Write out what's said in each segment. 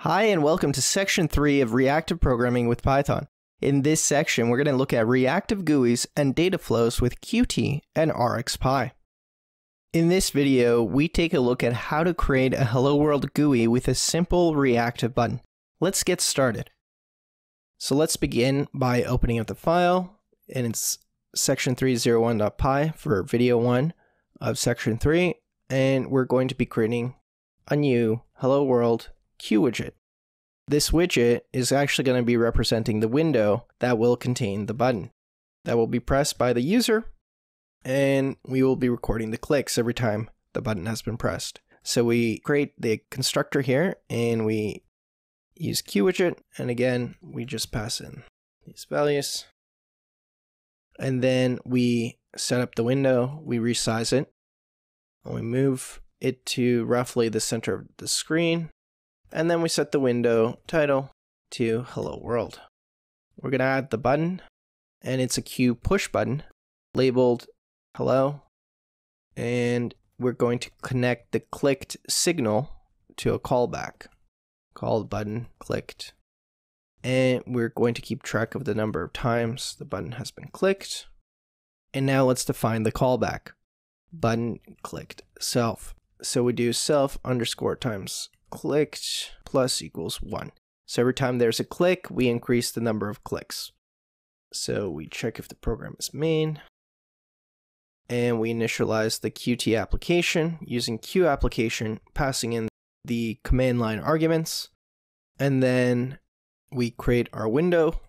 Hi, and welcome to section 3 of reactive programming with Python. In this section, we're going to look at reactive GUIs and data flows with Qt and RxPy. In this video, we take a look at how to create a Hello World GUI with a simple reactive button. Let's get started. So let's begin by opening up the file, and it's section301.py for video 1 of section 3, and we're going to be creating a new Hello World Q widget. This widget is actually going to be representing the window that will contain the button. That will be pressed by the user, and we will be recording the clicks every time the button has been pressed. So we create the constructor here, and we use QWidget, and again, we just pass in these values. And then we set up the window, we resize it, and we move it to roughly the center of the screen. And then we set the window title to Hello World. We're going to add the button, and it's a Q push button labeled Hello. And we're going to connect the clicked signal to a callback. Called button clicked. And we're going to keep track of the number of times the button has been clicked. And now let's define the callback. Button clicked self. So we do self underscore times clicked plus equals 1. So every time there's a click, we increase the number of clicks. So we check if the program is main. And we initialize the Qt application using Q application, passing in the command line arguments. And then we create our window,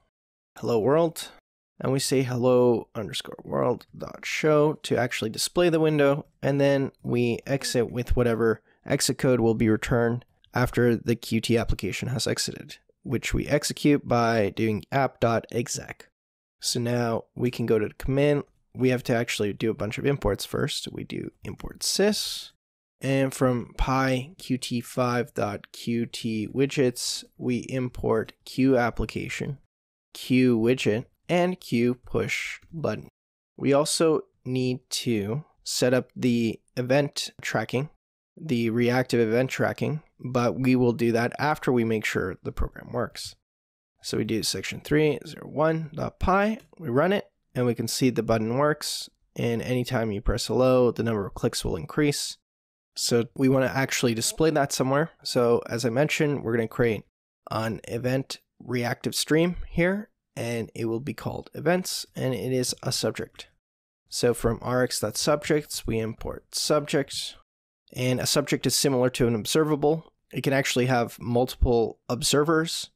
hello world, and we say hello underscore world dot show to actually display the window. And then we exit with whatever exit code will be returned after the Qt application has exited, which we execute by doing app.exec. So now we can go to the command. We have to actually do a bunch of imports first. We do import sys. And from pyqt5.qt widgets, we import q application, q widget, and q push button. We also need to set up the event tracking the reactive event tracking, but we will do that after we make sure the program works. So we do section 301.py, we run it, and we can see the button works. And anytime you press hello, the number of clicks will increase. So we want to actually display that somewhere. So as I mentioned, we're going to create an event reactive stream here, and it will be called events, and it is a subject. So from rx.subjects, we import subject, and a subject is similar to an observable. It can actually have multiple observers.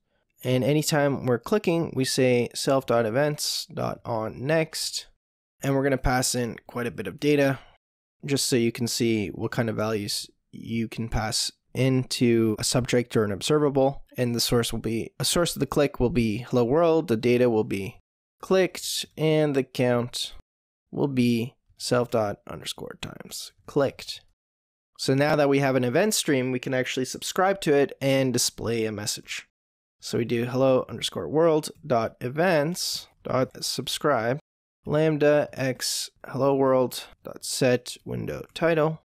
And anytime we're clicking, we say self.events.on next. And we're going to pass in quite a bit of data just so you can see what kind of values you can pass into a subject or an observable. And the source will be a source of the click will be hello world. The data will be clicked and the count will be self dot underscore times clicked. So now that we have an event stream, we can actually subscribe to it and display a message. So we do hello underscore world dot events dot subscribe lambda x hello world dot set window title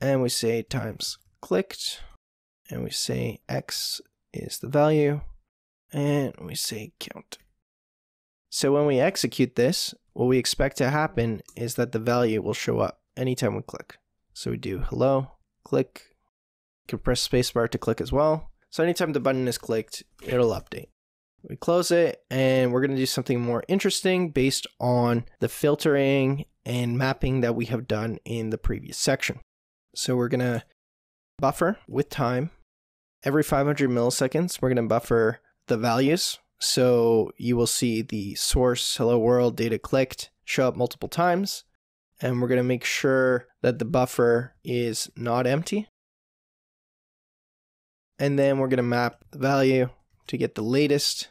and we say times clicked and we say x is the value and we say count. So when we execute this, what we expect to happen is that the value will show up anytime we click. So we do hello, click. You can press spacebar to click as well. So anytime the button is clicked, it'll update. We close it and we're going to do something more interesting based on the filtering and mapping that we have done in the previous section. So we're going to buffer with time. Every 500 milliseconds, we're going to buffer the values. So you will see the source hello world data clicked show up multiple times and we're going to make sure that the buffer is not empty. And then we're going to map the value to get the latest,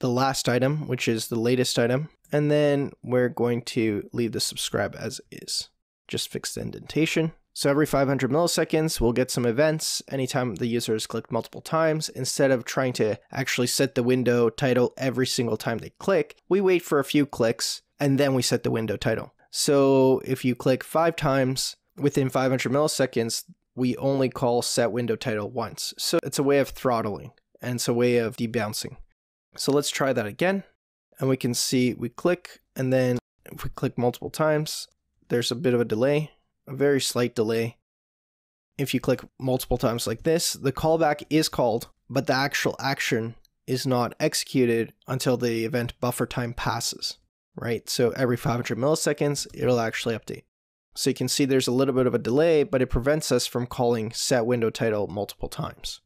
the last item, which is the latest item. And then we're going to leave the subscribe as is. Just fix the indentation. So every 500 milliseconds, we'll get some events anytime the user has clicked multiple times. Instead of trying to actually set the window title every single time they click, we wait for a few clicks and then we set the window title. So if you click five times within 500 milliseconds, we only call set window title once. So it's a way of throttling and it's a way of debouncing. So let's try that again. And we can see we click and then if we click multiple times, there's a bit of a delay, a very slight delay. If you click multiple times like this, the callback is called, but the actual action is not executed until the event buffer time passes, right? So every 500 milliseconds, it'll actually update. So you can see there's a little bit of a delay, but it prevents us from calling set window title multiple times.